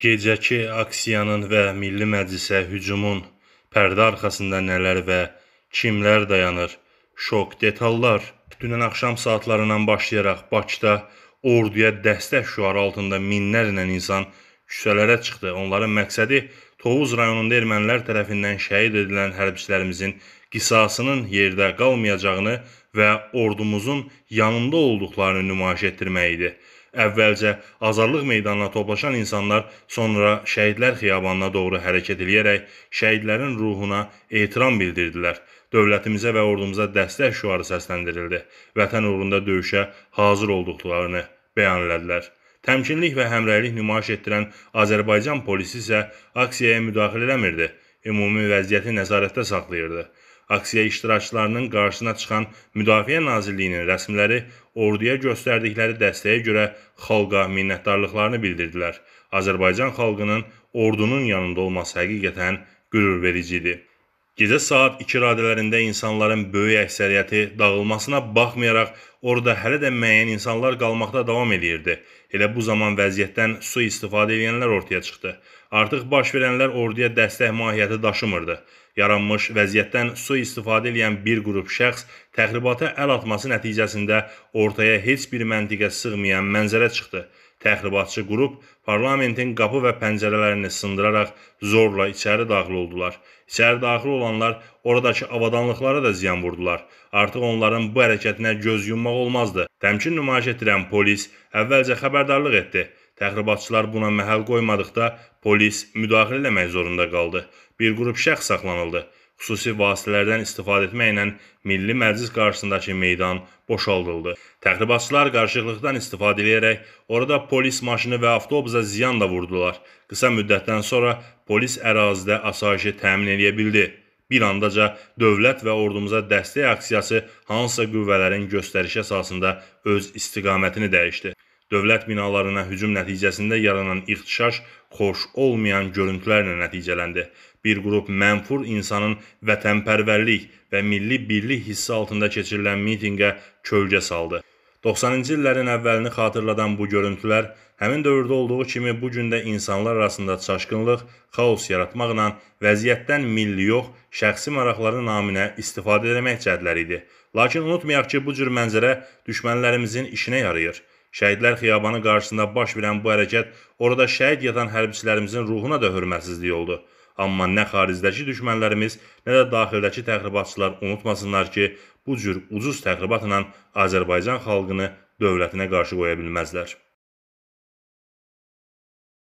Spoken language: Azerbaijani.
Gecəki aksiyanın və Milli Məclisə hücumun pərdə arxasında nələr və kimlər dayanır? Şok detallar. Dünən axşam saatlarından başlayaraq Bakıda orduya dəstək şüarı altında minlərlə insan küçələrə çıxdı. Onların məqsədi Tovuz rayonunda ermənilər tərəfindən şəhid edilən hərbiçilərimizin qisasının yerdə qalmayacağını və ordumuzun yanında olduqlarını nümayiş etdirmək idi. Əvvəlcə Azadlıq meydanına toplaşan insanlar sonra Şəhidlər xiyabanına doğru hərəkət edərək şəhidlərin ruhuna ehtiram bildirdilər. Dövlətimizə və ordumuza dəstək şüarı səsləndirildi. Vətən uğrunda döyüşə hazır olduqlarını bəyan elədilər. Təmkinlik və həmrəylik nümayiş etdirən Azərbaycan polisi isə aksiyaya müdaxilə eləmirdi. Ümumi vəziyyəti nəzarətdə saxlayırdı. Aksiya iştirakçılarının qarşısına çıxan Müdafiə Nazirliyinin rəsmiləri orduya göstərdikləri dəstəyə görə xalqa minnətdarlıqlarını bildirdilər. Azərbaycan xalqının ordunun yanında olması həqiqətən qürurvericidir. Gecə saat 2 radələrində insanların böyük əksəriyyəti dağılmasına baxmayaraq orada hələ də müəyyən insanlar qalmaqda davam edirdi. Elə bu zaman vəziyyətdən su istifadə edənlər ortaya çıxdı. Artıq baş verənlər orduya dəstək mahiyyəti daşımırdı. Yaranmış vəziyyətdən su istifadə edən bir qrup şəxs təxribata əl atması nəticəsində ortaya heç bir məntiqə sığmayan mənzərə çıxdı. Təxribatçı qrup parlamentin qapı və pəncərələrini sındıraraq zorla içəri daxil oldular. İçəri daxil olanlar oradakı avadanlıqlara da ziyan vurdular. Artıq onların bu hərəkətinə göz yummaq olmazdı. Təmkin nümayiş etdirən polis əvvəlcə xəbərdarlıq etdi. Təxribatçılar buna məhəl qoymadıqda polis müdaxilə etmək zorunda qaldı. Bir qrup şəxs saxlanıldı. Xüsusi vasitələrdən istifadə etməklə Milli Məclis qarşısındakı meydan boşaldıldı. Təxribatçılar qarışıqlıqdan istifadə edərək orada polis maşını və avtobusa ziyan da vurdular. Qısa müddətdən sonra polis ərazidə asayişi təmin edə bildi. Bir andaca dövlət və ordumuza dəstək aksiyası hansısa qüvvələrin göstərişi əsasında öz istiqamətini dəyişdi. Dövlət binalarına hücum nəticəsində yaranan ixtişaş xoş olmayan görüntülərlə nəticələndi. Bir qrup mənfur insanın vətənpərvərlik və milli birlik hissi altında keçirilən mitinqə kölgə saldı. 90-cı illərin əvvəlini xatırladan bu görüntülər həmin dövrdə olduğu kimi bu gün də insanlar arasında çaşqınlıq, xaos yaratmaqla vəziyyətdən milli yox, şəxsi maraqları naminə istifadə etmək cəhdləri idi. Lakin unutmayaq ki, bu cür mənzərə düşmənlərimizin işinə yarayır. Şəhidlər xiyabanı qarşısında baş verən bu hərəkət orada şəhid yatan hərbiçilərimizin ruhuna da hörmətsizlik oldu. Amma nə xaricdəki düşmənlərimiz, nə də daxildəki təxribatçılar unutmasınlar ki, bu cür ucuz təxribatla Azərbaycan xalqını dövlətinə qarşı qoya bilməzlər.